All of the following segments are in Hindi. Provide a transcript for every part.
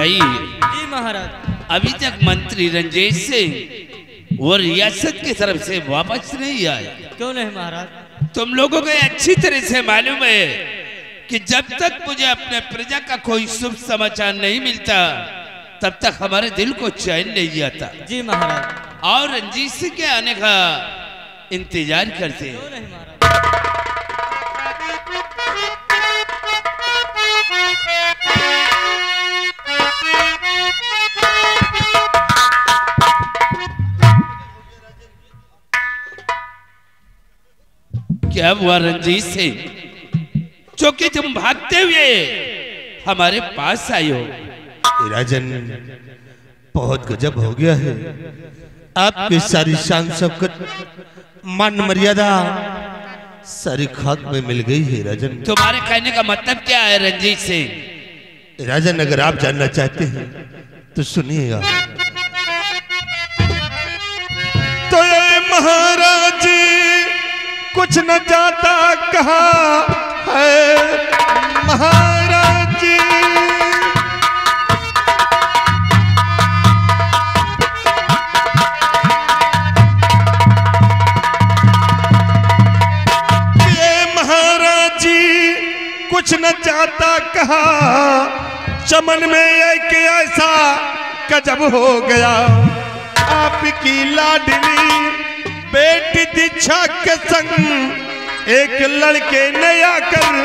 भाई। जी महाराज। अभी तक मंत्री रंजीत सिंह वो रियासत की तरफ़ से वापस नहीं आए। क्यों नहीं महाराज? तुम लोगों को अच्छी तरह से मालूम है कि जब तक मुझे अपने प्रजा का कोई शुभ समाचार नहीं मिलता तब तक हमारे दिल को चैन नहीं आता। जी महाराज। और रंजीत सिंह के आने का इंतज़ार करते हैं। हुआ रंजीत सिंह जो कि तुम भागते हुए हमारे पास आए हो। राजन बहुत गजब हो गया है। आपकी सारी शान शौकत मान मर्यादा सारी खाक में मिल गई है राजन। तुम्हारे कहने का मतलब क्या है रंजीत सिंह? राजन अगर आप जानना चाहते हैं तो सुनिएगा। कुछ न जाता कहा है महाराज ये महाराज कुछ न जाता कहा, चमन में एक ऐसा कजब हो गया। आपकी लाडली बेटी दीक्षा के संग एक लड़के ने आकर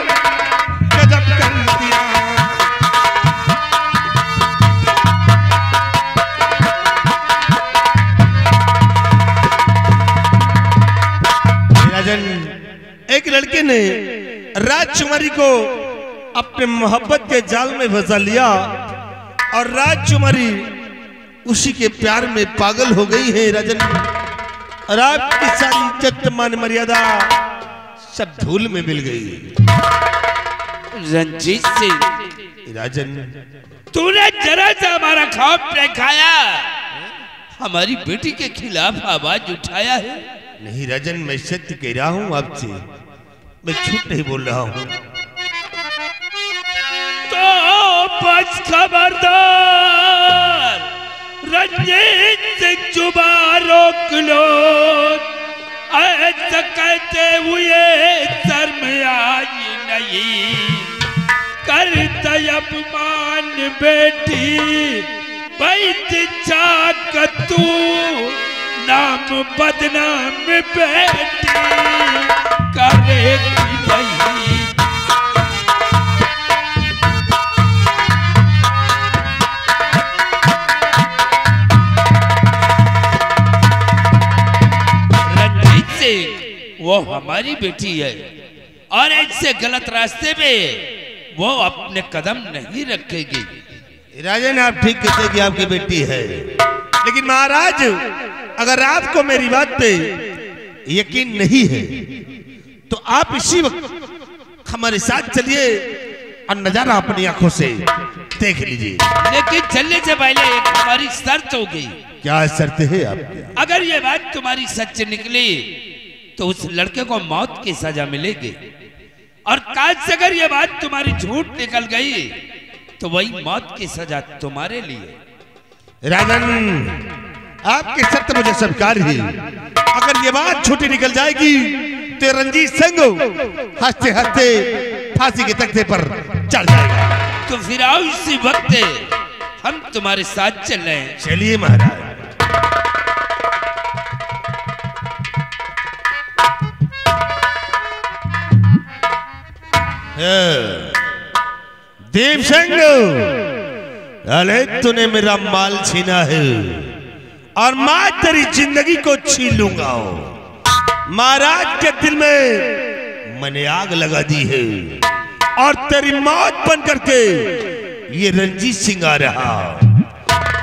गजब कर दिया। राजन, एक लड़के ने राजकुमारी को अपने मोहब्बत के जाल में फंसा लिया और राजकुमारी उसी के प्यार में पागल हो गई है, राजन। और आपकी सारी इज़्ज़त मान मर्यादा सब धूल में मिल गई। रंजीत सिंह। राजन। तूने जरा सा हमारा खौफ दिखाया। हमारी बेटी के खिलाफ आवाज़ उठाया है। नहीं राजन मैं सत्य कह रहा हूँ आपसे। मैं झूठ नहीं बोल रहा हूँ। तो बस खबरदार। रंजीत चुबा रोक लो। ऐसा कहते हुए शर्म आई नहीं। करते अपमान बेटी, बैठ चाक तू नाम बदनाम बेटी हमारी बेटी है। और ऐसे गलत रास्ते पे वो अपने कदम नहीं रखेगी। राजन आप ठीक कहते कि आपकी बेटी है। लेकिन महाराज अगर आपको मेरी बात पे यकीन नहीं है तो आप इसी वक्त हमारे साथ चलिए और नज़ारा अपनी आँखों से देख लीजिए। लेकिन चलने से पहले एक हमारी शर्त हो गई। क्या शर्त है आपकी? अगर ये बात तुम्हारी सच निकली तो उस लड़के को मौत की सजा मिलेगी। और काज से अगर ये बात तुम्हारी झूठ निकल गई तो वही मौत की सजा तुम्हारे लिए। राजन आपकी शर्त मुझे स्वीकार है। अगर ये बात छूटी निकल जाएगी तो रंजीत सिंह हँसते हँसते फांसी के तख्ते पर चढ़ जाएगा। तो फिर आओ इसी वक्त हम तुम्हारे साथ चल। रहे हैं चलिए महाराज। देव सिंह। अरे तूने मेरा माल छीना है, और मैं तेरी ज़िंदगी को छीन लूँगा। महाराज के दिल में मैंने आग लगा दी है, और तेरी मौत बन करके ये रंजीत सिंह आ रहा।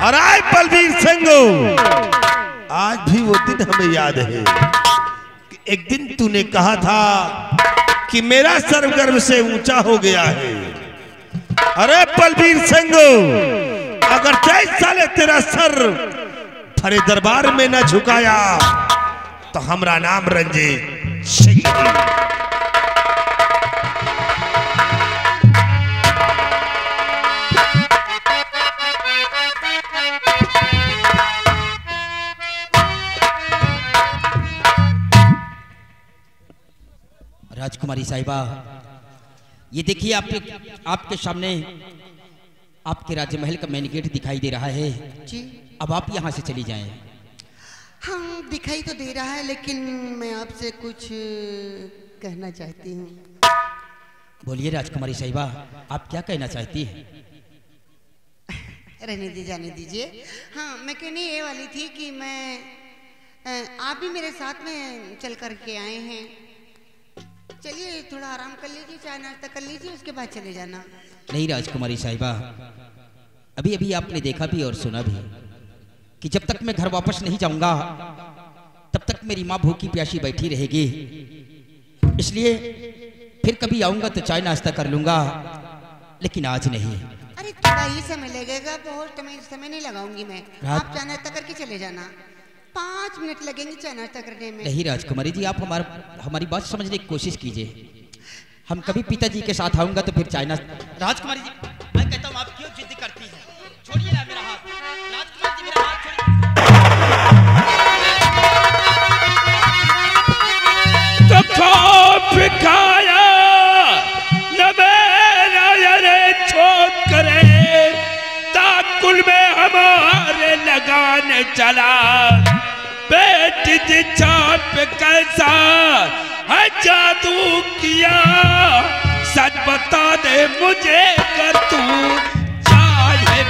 और आए बलवीर सिंह। आज भी वो दिन हमें याद है कि एक दिन तूने कहा था कि मेरा सर्वगर्व से ऊँचा हो गया है। अरे बलबीर सिंह, अगर तेईस साले तेरा सर फरे दरबार में न झुकाया तो हमारा नाम रंजीत सिंह है। राजकुमारी साहिबा। ये देखिए आपके आपके सामने आपके राजमहल का मेन गेट दिखाई दे रहा है। जी। अब आप यहाँ से चली जाएँ। हम दिखाई तो दे रहा है लेकिन मैं आपसे कुछ कहना चाहती हूँ। बोलिए राजकुमारी साहिबा आप क्या कहना चाहती हैं? रहने दीजिए जाने दीजिए। हाँ मैं कहने ये वाली थी कि मैं आप भी मेरे साथ में चल करके आए हैं। चलिए थोड़ा आराम कर लीजिए चाय नाश्ता कर लीजिए उसके बाद चले जाना। नहीं राजकुमारी साहिबा अभी अभी आपने देखा भी और सुना भी कि जब तक मैं घर वापस नहीं जाऊँगा तब तक मेरी माँ भूखी प्यासी बैठी रहेगी। इसलिए फिर कभी आऊँगा तो चाय नाश्ता कर लूँगा लेकिन आज नहीं। अरे थोड़ा ही समय लगेगा बहुत समय समय नहीं लगाऊँगी मैं। आप चाय नाश्ता करके चले जाना। पाँच मिनट लगेंगे चाय नाश्ता करने में। नहीं राजकुमारी जी आप हमारा हमारी बात समझने की कोशिश कीजिए। हम कभी पिताजी के साथ आऊँगा तो फिर चाय नाश्ता राजकुमारी जी मैं कहता हूँ आप क्यों जिद करती हैं? छोड़िए ना मेरा हाथ। राजकुमारी जी मेरा हाथ छोड़िए। तो खौफ न मेरा यरे छोट करे ताकुल में हमारे लगान चला। दी छाप कैसा है जादू किया। सच बता दे मुझे कर तू चाहे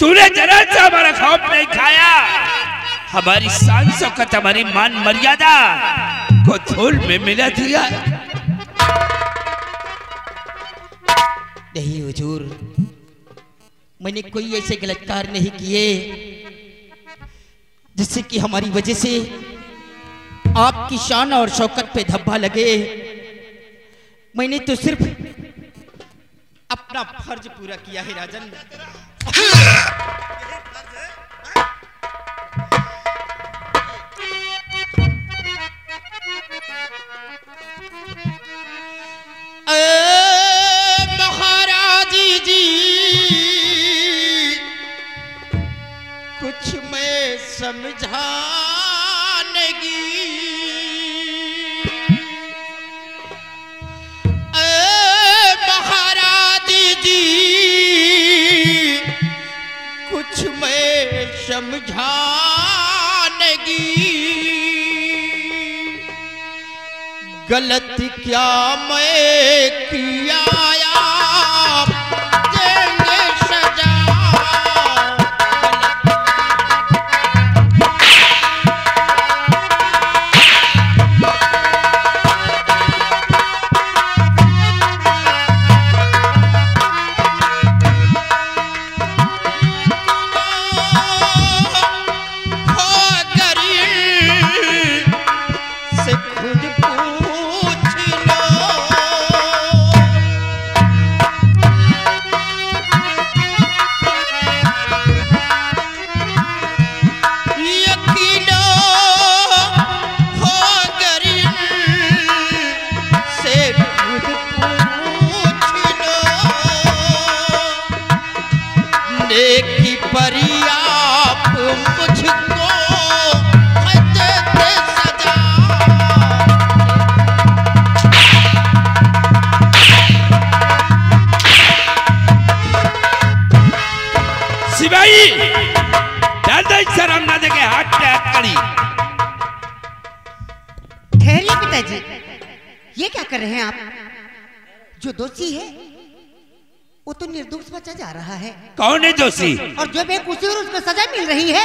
तूने जरा सा हमारा खौफ नहीं खाया। हमारी सांसों का तुम्हारी मान मर्यादा। को धूल में मिला दिया नहीं हुजूर। मैंने कोई ऐसे गलत कार्य नहीं किए जिससे कि हमारी वजह से आपकी शान और शौकत पे धब्बा लगे। मैंने तो सिर्फ़ अपना फ़र्ज़ पूरा किया है राजन। समझानेगी ए महाराज जी कुछ मैं समझानेगी। गलत क्या मैं किया कर रहे हैं आप? जो दोषी है वो तो निर्दोष बचा जा रहा है। कौन है दोषी? और जो बेकसूर उसको सजा मिल रही है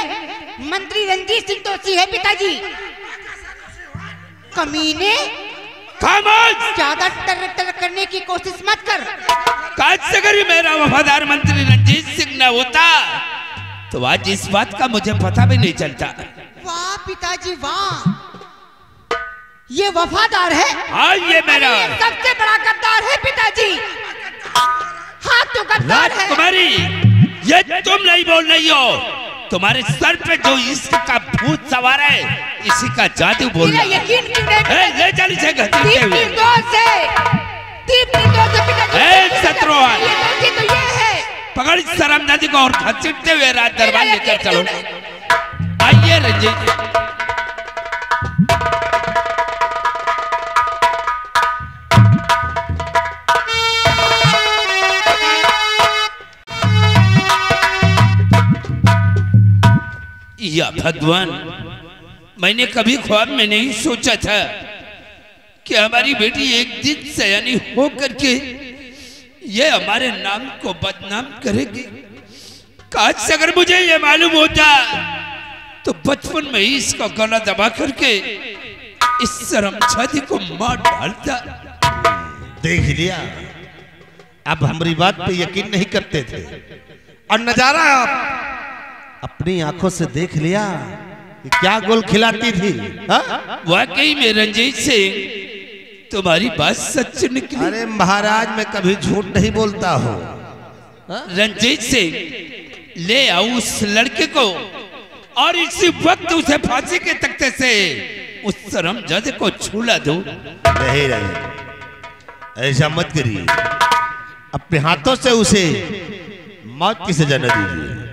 मंत्री रंजीत सिंह दोषी है पिताजी। कमीने खामोश! ज़्यादा टर टर करने की कोशिश मत कर। काज से अगर मेरा वफादार मंत्री रंजीत सिंह न होता। तो आज इस बात का मुझे पता भी नहीं चलता। वाह पिताजी वाह। ये वफादार है। हाँ ये मेरा। सबसे बड़ा गद्दार है पिताजी। हाँ तो गद्दार है। राजकुमारी ये तुम नहीं बोल रही हो। तुम्हारे सर पे जो इश्क का भूत सवार है इसी का जादू बोल रहा यकीन ए, ले चल है। है पिताजी। पकड़ शराब नदी को और घसीटते हुए रात दरबार लेकर चलो। आइए रंजीत। या भगवान। मैंने कभी ख्वाब में नहीं सोचा था कि हमारी बेटी एक दिन सयानी हो करके ये हमारे नाम को बदनाम करेगी। काश अगर मुझे ये मालूम होता तो बचपन में ही इसका गला दबा करके इस शर्म छाती को मार डालता। देख लिया। अब हमारी बात पे यकीन नहीं करते थे। और नज़ारा आप अपनी आँखों से देख लिया कि क्या गोल खिलाती थी हाँ? वाकई में रंजीत सिंह तुम्हारी बात सच निकली। अरे महाराज मैं कभी झूठ नहीं बोलता हूँ। रंजीत सिंह ले आओ उस लड़के को और इसी वक्त उसे फांसी के तख्ते से उस शर्मजादे को छूला दो। नहीं नहीं। ऐसा मत करिए। अपने हाथों से उसे मौत की सजा न दीजिए।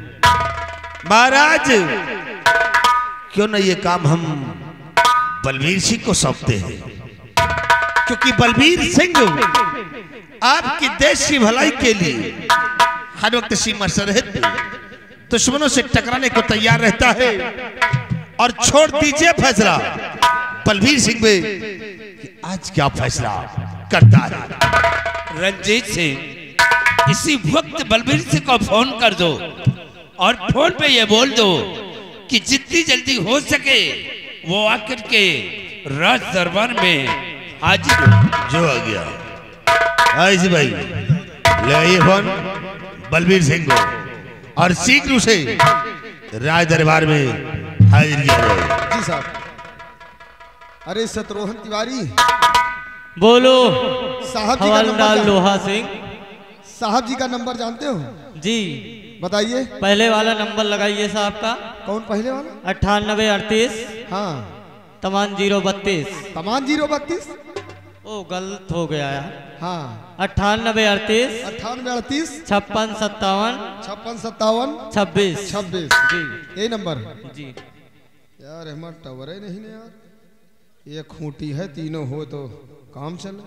महाराज, क्यों ना ये काम हम बलबीर सिंह को सौंपते हैं? क्योंकि बलबीर सिंह आपकी देश की भलाई के लिए हर वक्त सीमा सरहद दुश्मनों से टकराने को तैयार रहता है। और छोड़ दीजिए फैसला बलबीर सिंह में आज क्या फैसला करता है। रंजीत सिंह, इसी वक्त बलबीर सिंह को फ़ोन कर दो। और फ़ोन पे ये बोल दो कि जितनी जल्दी हो सके वो आकर के राज दरबार में हाजिर हो। जो आ गया। आई भाई। ले आइए फ़ोन। बलबीर सिंह को। और शीघ्र उसे राज दरबार में हाजिर किया जाए। जी साहब। अरे शत्रुघ्न तिवारी। बोलो। साहब जी का नंबर लोहा सिंह। साहब जी का नंबर जानते हो? जी। बताइए। पहले वाला नंबर लगाइए साहब का। कौन पहले वाला? अट्ठानबे अड़तीस। हाँ। तमान ज़ीरो बत्तीस। तमाम ज़ीरो बत्तीस? ओ गलत हो गया यार। हाँ। अट्ठानबे अड़तीस। अट्ठानबे अड़तीस। छप्पन सत्तावन। छप्पन सत्तावन। छब्बीस। छब्बीस। जी। यही नंबर। जी। यार हमारा टावर ही नहीं ना यार। ये खूंटी है तीनों हो तो काम चले।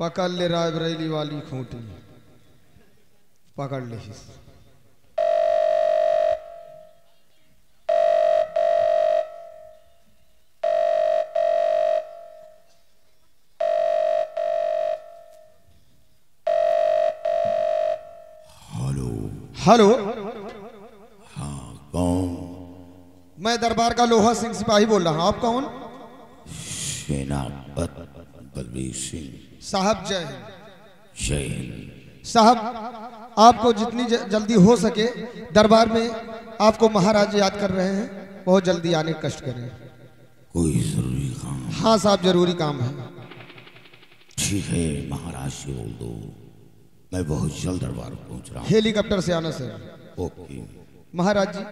पकड़ ले रायबरेली वाली खूंटी। पकड़ ली। हेलो। हाँ कौन? मैं दरबार का लोहा सिंह सिपाही बोल रहा हूँ। आप कौन? सेनापत बलबीर सिंह। साहब जय हिंद। जय हिंद। साहब आपको जितनी जल्दी हो सके दरबार में आपको महाराज याद कर रहे हैं बहुत जल्दी आने का कष्ट करें। कोई ज़रूरी काम हाँ साहब ज़रूरी काम है। ठीक है महाराज से बोल दो। मैं बहुत जल्द दरबार पहुँच रहा हूँ। हेलीकॉप्टर से आना सर। ओके। महाराज जी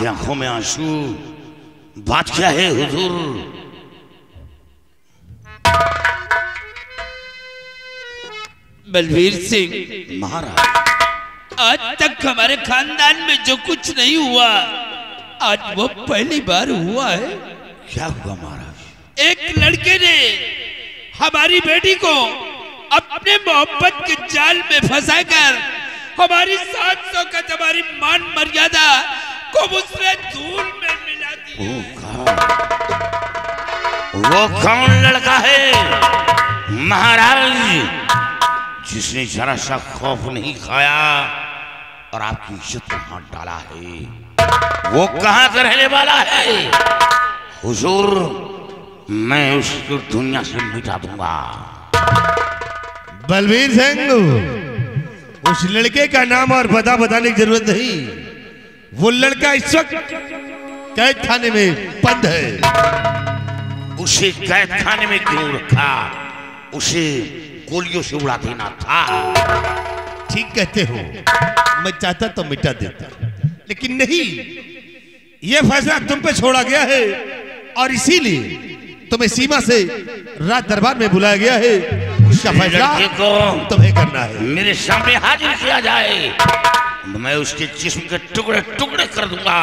आपकी आँखों में आँसू? बात क्या है हुजूर? बलवीर सिंह महाराज। आज तक हमारे खानदान में जो कुछ नहीं हुआ आज वो पहली बार हुआ है। क्या हुआ महाराज? एक लड़के ने हमारी बेटी को अपने मोहब्बत के जाल में फंसाकर हमारी सात सौ का हमारी मान मर्यादा को उसने धूल में मिला दी वो कौन लड़का है? महाराज जिसने जरा सा खौफ नहीं खाया और आपकी इज़्ज़त पर हाथ डाला है वो कहाँ से रहने वाला है? हुजूर मैं उसको दुनिया से मिटा दूँगा। बलवीर सिंह उस लड़के का नाम और पता बताने की ज़रूरत नहीं। वो लड़का इस वक्त कैद खाने में बंद है। उसे कैद खाने में क्यों रखा? उसे गोलियों से उड़ा देना था। ठीक कहते हो मैं चाहता तो मिटा देता। लेकिन नहीं यह फैसला तुम पे छोड़ा गया है और इसीलिए तुम्हें सीमा से रात दरबार में बुलाया गया है। उसका फैसला तुम्हें करना है। मेरे सामने हाजिर किया जाए। मैं उसके जिस्म के टुकड़े टुकड़े कर दूँगा,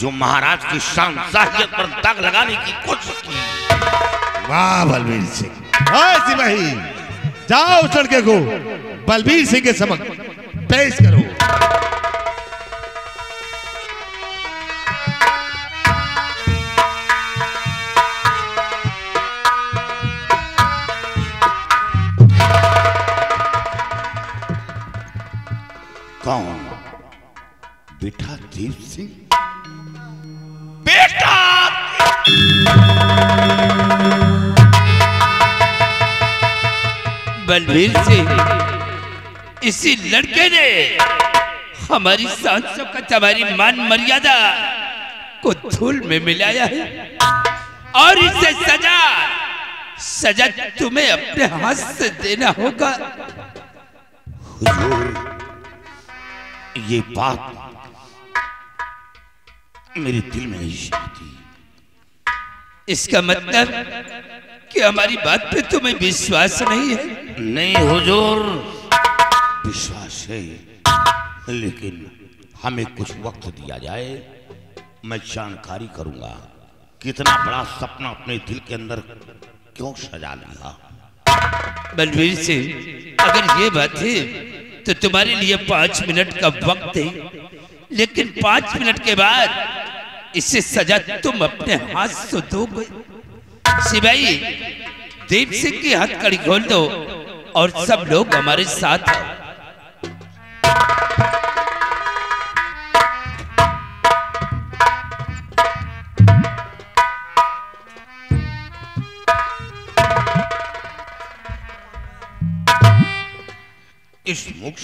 जो महाराज की शान साहियत पर दाग लगाने की कोशिश की। वाह, बलबीर सिंह। सिपाही, जाओ उस लड़के को बलबीर सिंह के समक्ष पेश करो। कौन? बेटा देव सिंह। बेटा! बलबीर सिंह इसी लड़के ने हमारी सांसों का हमारी मान मर्यादा को धूल में मिलाया है। और इसे सजा सजा तुम्हें अपने हाथ से देना होगा। हुजूर ये बात मेरे दिल में नहीं थी इसका मतलब कि हमारी बात पे तुम्हें विश्वास नहीं है? नहीं हुजूर। विश्वास है लेकिन हमें कुछ वक्त दिया जाए। मैं जानकारी करूँगा कितना बड़ा सपना अपने दिल के अंदर क्यों सजा लिया। बलबीर सिंह अगर ये बात है तो तुम्हारे लिए पाँच मिनट का वक्त है। लेकिन पाँच मिनट के बाद इसे सजा तुम अपने हाथ से दोगे। सिवाई देव सिंह की हथकड़ी खोल दो और सब लोग हमारे साथ आओ।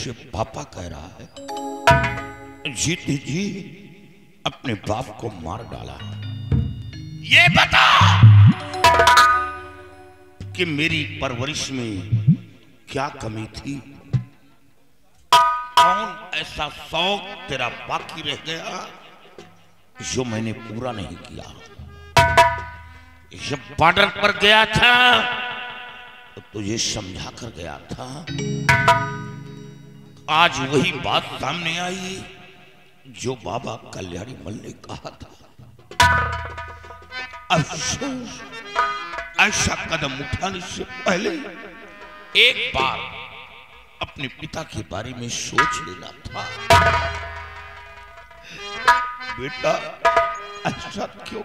से पापा कह रहा है, जीते जी अपने बाप को मार डाला ये बता कि मेरी परवरिश में क्या कमी थी? कौन ऐसा शौक तेरा बाकी रह गया जो मैंने पूरा नहीं किया? जब बॉर्डर पर गया था तो तुझे समझा कर गया था आज वही बात सामने आई जो बाबा कल्याणी मल ने कहा था। अफसोस, ऐसा कदम उठाने से पहले एक बार अपने पिता के बारे में सोच लेना था। बेटा, ऐसा क्यों